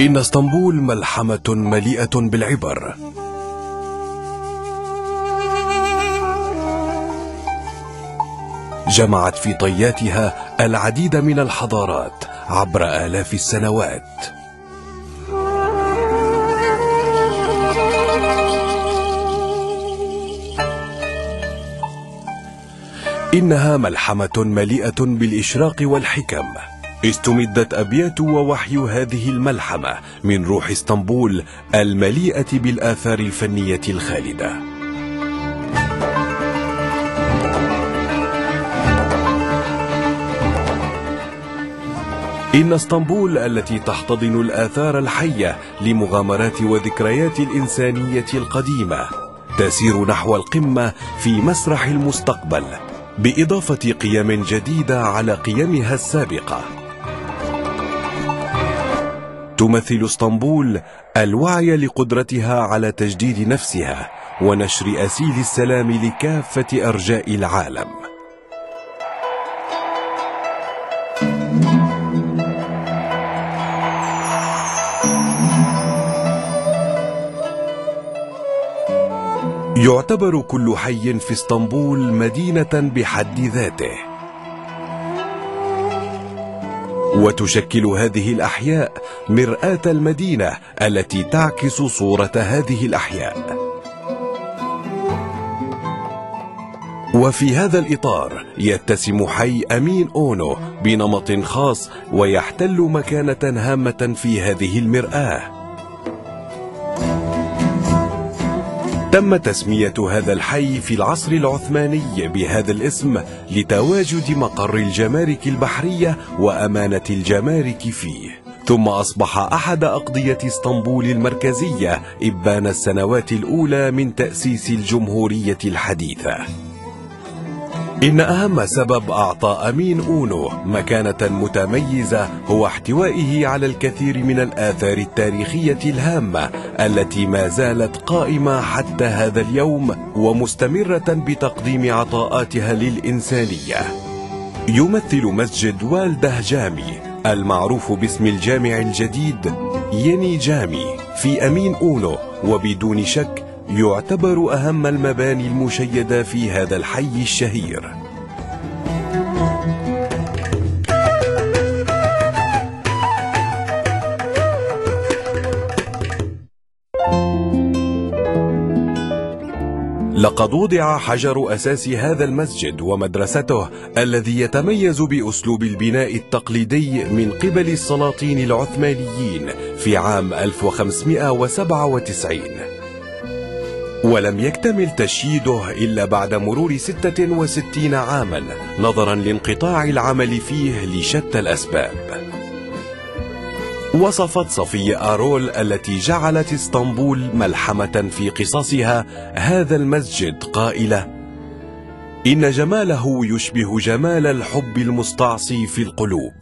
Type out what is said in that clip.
إن اسطنبول ملحمة مليئة بالعبر. جمعت في طياتها العديد من الحضارات عبر آلاف السنوات. إنها ملحمة مليئة بالإشراق والحكم. استمدت أبيات ووحي هذه الملحمة من روح اسطنبول المليئة بالآثار الفنية الخالدة. إن اسطنبول التي تحتضن الآثار الحية لمغامرات وذكريات الإنسانية القديمة تسير نحو القمة في مسرح المستقبل بإضافة قيم جديدة على قيمها السابقة. تمثل اسطنبول الوعي لقدرتها على تجديد نفسها ونشر أسيل السلام لكافة أرجاء العالم. يعتبر كل حي في اسطنبول مدينة بحد ذاته. وتشكل هذه الأحياء مرآة المدينة التي تعكس صورة هذه الأحياء. وفي هذا الإطار يتسم حي أمين أونو بنمط خاص ويحتل مكانة هامة في هذه المرآة. تم تسمية هذا الحي في العصر العثماني بهذا الاسم لتواجد مقر الجمارك البحرية وأمانة الجمارك فيه. ثم أصبح أحد أقضية اسطنبول المركزية إبان السنوات الأولى من تأسيس الجمهورية الحديثة. إن أهم سبب أعطى أمين أونو مكانة متميزة هو احتوائه على الكثير من الآثار التاريخية الهامة التي ما زالت قائمة حتى هذا اليوم ومستمرة بتقديم عطاءاتها للإنسانية. يمثل مسجد والده جامي المعروف باسم الجامع الجديد يني جامي في أمين أونو وبدون شك يعتبر أهم المباني المشيدة في هذا الحي الشهير. لقد وضع حجر أساس هذا المسجد ومدرسته الذي يتميز بأسلوب البناء التقليدي من قبل السلاطين العثمانيين في عام 1597 ولم يكتمل تشييده إلا بعد مرور 66 عاما نظرا لانقطاع العمل فيه لشتى الأسباب. وصفت صفية آرول التي جعلت إسطنبول ملحمة في قصصها هذا المسجد قائلة إن جماله يشبه جمال الحب المستعصي في القلوب.